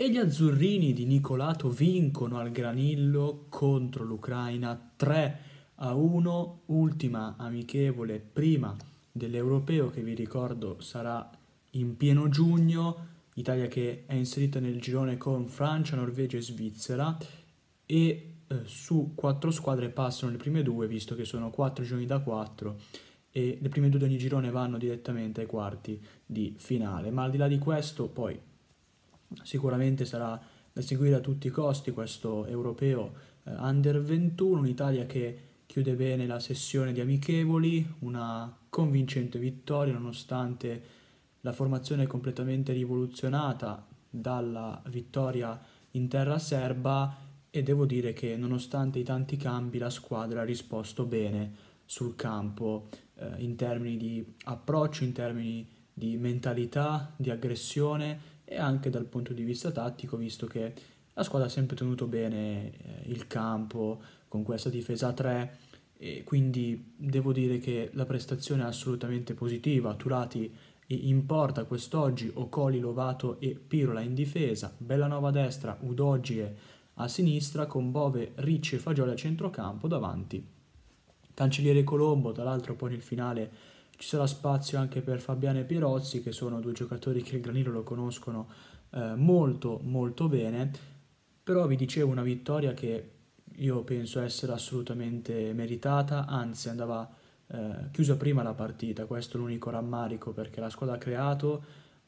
E gli azzurrini di Nicolato vincono al Granillo contro l'Ucraina 3 a 1, ultima amichevole prima dell'Europeo che vi ricordo sarà in pieno giugno, Italia che è inserita nel girone con Francia, Norvegia e Svizzera. E eh, su quattro squadre passano le prime due visto che sono quattro gironi da quattro e le prime due di ogni girone vanno direttamente ai quarti di finale, ma al di là di questo poi Sicuramente sarà da seguire a tutti i costi questo europeo eh, under 21, un'Italia che chiude bene la sessione di amichevoli, una convincente vittoria nonostante la formazione completamente rivoluzionata dalla vittoria in terra serba e devo dire che nonostante i tanti cambi la squadra ha risposto bene sul campo eh, in termini di approccio, in termini di mentalità, di aggressione e anche dal punto di vista tattico, visto che la squadra ha sempre tenuto bene eh, il campo con questa difesa a 3 e quindi devo dire che la prestazione è assolutamente positiva. Turati in porta quest'oggi, Ocoli, Lovato e Pirola in difesa, Bellanova a destra, Udogie a sinistra con Bove, Ricci e Fagioli a centrocampo davanti. Cancelliere Colombo, tra l'altro poi nel finale ci sarà spazio anche per Fabiano e Pirozzi, che sono due giocatori che il Granilo lo conoscono eh, molto molto bene, però vi dicevo una vittoria che io penso essere assolutamente meritata, anzi andava eh, chiusa prima la partita, questo è l'unico rammarico perché la squadra ha creato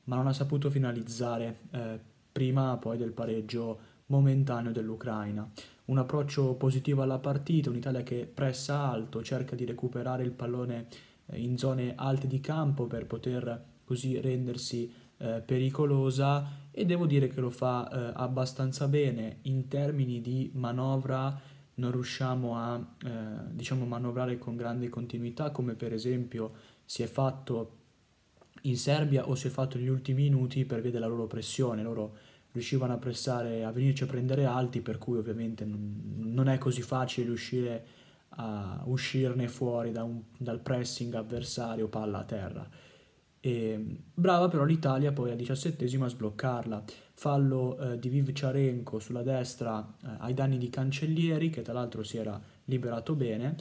ma non ha saputo finalizzare eh, prima poi del pareggio momentaneo dell'Ucraina. Un approccio positivo alla partita, un'Italia che pressa alto, cerca di recuperare il pallone in zone alte di campo per poter così rendersi eh, pericolosa e devo dire che lo fa eh, abbastanza bene. In termini di manovra non riusciamo a eh, diciamo manovrare con grande continuità come per esempio si è fatto in Serbia o si è fatto negli ultimi minuti per via della loro pressione. Loro riuscivano a pressare a venirci a prendere alti per cui ovviamente non, non è così facile riuscire a a uscirne fuori da un, dal pressing avversario palla a terra. E, brava però l'Italia poi al diciassettesimo a sbloccarla. Fallo eh, di Vivciarenko sulla destra eh, ai danni di Cancellieri, che tra l'altro si era liberato bene.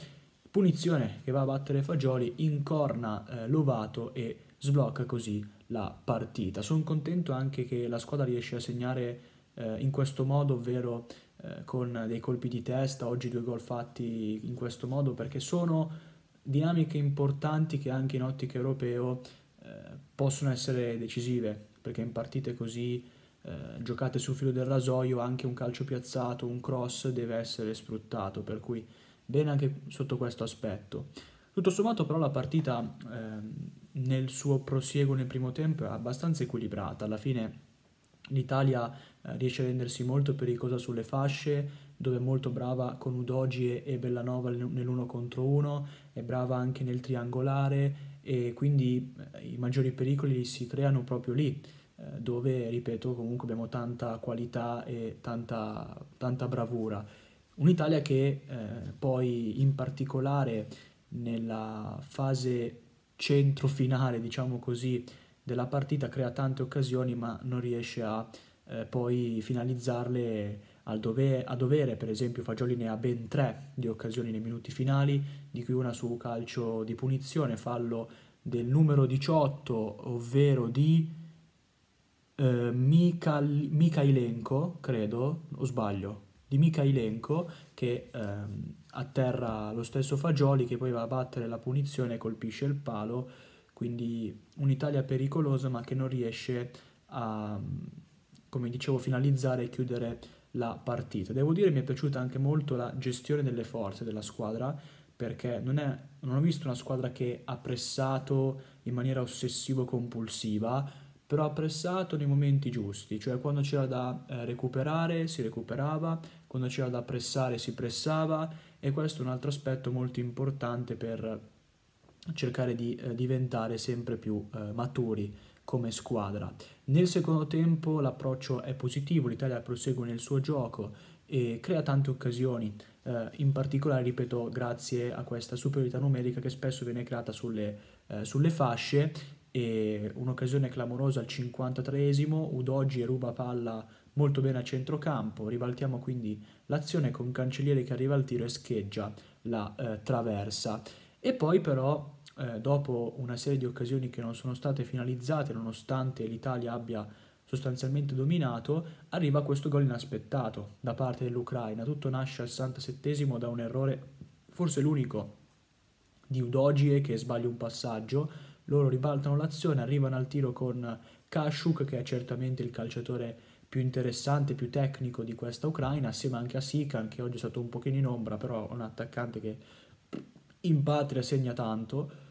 Punizione che va a battere Fagioli, incorna eh, Lovato e sblocca così la partita. Sono contento anche che la squadra riesce a segnare eh, in questo modo, ovvero eh, con dei colpi di testa, oggi due gol fatti in questo modo, perché sono dinamiche importanti che anche in ottica europeo eh, possono essere decisive, perché in partite così eh, giocate sul filo del rasoio anche un calcio piazzato, un cross deve essere sfruttato, per cui bene anche sotto questo aspetto. Tutto sommato però la partita ehm, nel suo prosieguo nel primo tempo è abbastanza equilibrata, alla fine l'Italia eh, riesce a rendersi molto pericolosa sulle fasce, dove è molto brava con Udogie e Bellanova nell'uno contro uno, è brava anche nel triangolare e quindi eh, i maggiori pericoli si creano proprio lì, eh, dove, ripeto, comunque abbiamo tanta qualità e tanta, tanta bravura. Un'Italia che eh, poi in particolare nella fase centro-finale, diciamo così, della partita crea tante occasioni ma non riesce a eh, poi finalizzarle al dovere, a dovere, per esempio Fagioli ne ha ben tre di occasioni nei minuti finali, di cui una su calcio di punizione, fallo del numero 18, ovvero di eh, Mikal, Mikailenko, credo, o sbaglio, di Mikailenko che ehm, atterra lo stesso Fagioli che poi va a battere la punizione e colpisce il palo, quindi un'Italia pericolosa ma che non riesce a come dicevo, finalizzare e chiudere la partita. Devo dire mi è piaciuta anche molto la gestione delle forze della squadra perché non, è, non ho visto una squadra che ha pressato in maniera ossessivo-compulsiva, però ha pressato nei momenti giusti, cioè quando c'era da eh, recuperare si recuperava, quando c'era da pressare si pressava e questo è un altro aspetto molto importante per cercare di eh, diventare sempre più eh, maturi come squadra. Nel secondo tempo l'approccio è positivo, l'Italia prosegue nel suo gioco e crea tante occasioni, eh, in particolare, ripeto, grazie a questa superiorità numerica che spesso viene creata sulle, eh, sulle fasce e un'occasione clamorosa al 53esimo, Udogi ruba palla molto bene a centrocampo, ribaltiamo quindi l'azione con Cancelliere che arriva al tiro e scheggia la eh, traversa. E poi però, eh, dopo una serie di occasioni che non sono state finalizzate, nonostante l'Italia abbia sostanzialmente dominato, arriva questo gol inaspettato da parte dell'Ucraina. Tutto nasce al 67 da un errore, forse l'unico, di Udogie che sbaglia un passaggio. Loro ribaltano l'azione, arrivano al tiro con Kashuk, che è certamente il calciatore più interessante, più tecnico di questa Ucraina, assieme anche a Sikan, che oggi è stato un pochino in ombra, però è un attaccante che in patria segna tanto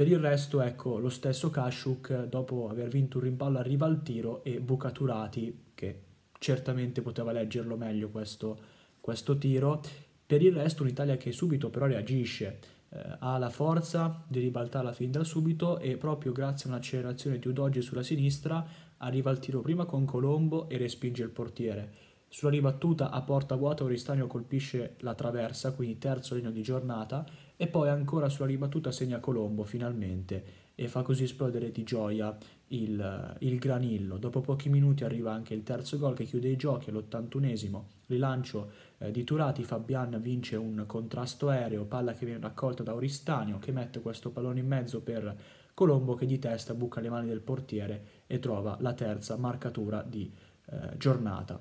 per il resto, ecco, lo stesso Kashuk, dopo aver vinto un rimpallo, arriva al tiro e Bucaturati, che certamente poteva leggerlo meglio questo, questo tiro. Per il resto un'Italia che subito però reagisce, eh, ha la forza di ribaltarla fin da subito e proprio grazie a un'accelerazione di Udogi sulla sinistra arriva al tiro prima con Colombo e respinge il portiere. Sulla ribattuta a porta vuota Oristagno colpisce la traversa, quindi terzo legno di giornata, e poi ancora sulla ribattuta segna Colombo finalmente e fa così esplodere di gioia il, il, granillo. Dopo pochi minuti arriva anche il terzo gol che chiude i giochi all'81esimo. Rilancio eh, di Turati, Fabian vince un contrasto aereo, palla che viene raccolta da Oristagno che mette questo pallone in mezzo per Colombo che di testa buca le mani del portiere e trova la terza marcatura di eh, giornata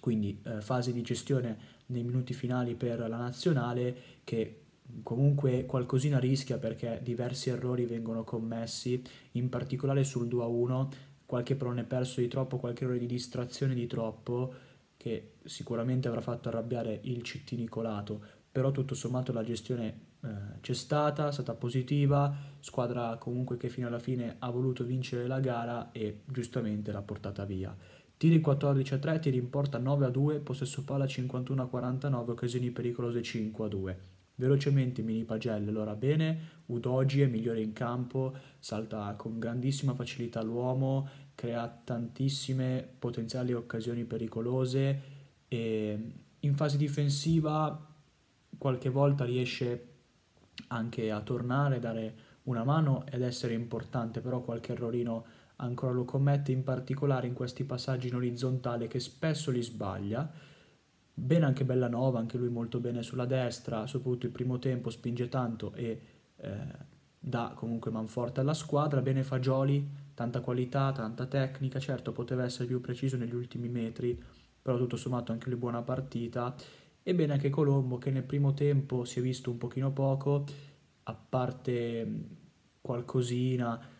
quindi eh, fase di gestione nei minuti finali per la nazionale che comunque qualcosina rischia perché diversi errori vengono commessi, in particolare sul 2-1, qualche prone perso di troppo, qualche errore di distrazione di troppo che sicuramente avrà fatto arrabbiare il CT Nicolato, però tutto sommato la gestione eh, c'è stata, è stata positiva, squadra comunque che fino alla fine ha voluto vincere la gara e giustamente l'ha portata via. Tiri 14 a 3, tiri in porta 9 a 2, possesso palla 51 a 49, occasioni pericolose 5 a 2. Velocemente Mini Pagelle, allora bene, Udogi è migliore in campo, salta con grandissima facilità l'uomo, crea tantissime potenziali occasioni pericolose. E in fase difensiva qualche volta riesce anche a tornare, dare una mano ed essere importante, però qualche errorino ancora lo commette in particolare in questi passaggi in orizzontale che spesso li sbaglia. Bene anche Bellanova, anche lui molto bene sulla destra, soprattutto il primo tempo spinge tanto e eh, dà comunque manforte alla squadra. Bene Fagioli, tanta qualità, tanta tecnica, certo poteva essere più preciso negli ultimi metri, però tutto sommato anche lui buona partita. E bene anche Colombo che nel primo tempo si è visto un pochino poco, a parte qualcosina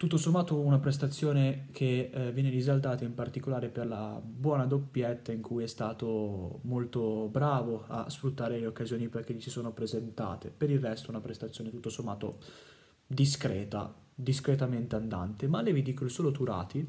tutto sommato una prestazione che eh, viene risaltata in particolare per la buona doppietta in cui è stato molto bravo a sfruttare le occasioni perché gli si sono presentate. Per il resto una prestazione tutto sommato discreta, discretamente andante, ma le vi dico il solo Turati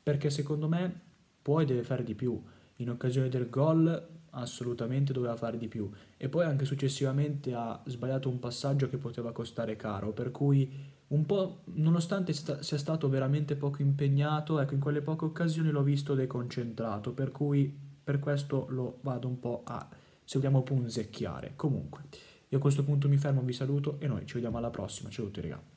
perché secondo me e deve fare di più. In occasione del gol assolutamente doveva fare di più e poi anche successivamente ha sbagliato un passaggio che poteva costare caro, per cui un po', nonostante sia stato veramente poco impegnato, ecco, in quelle poche occasioni l'ho visto deconcentrato, per cui per questo lo vado un po' a, se vogliamo, punzecchiare. Comunque, io a questo punto mi fermo, vi saluto e noi ci vediamo alla prossima. Ciao a tutti, ragazzi.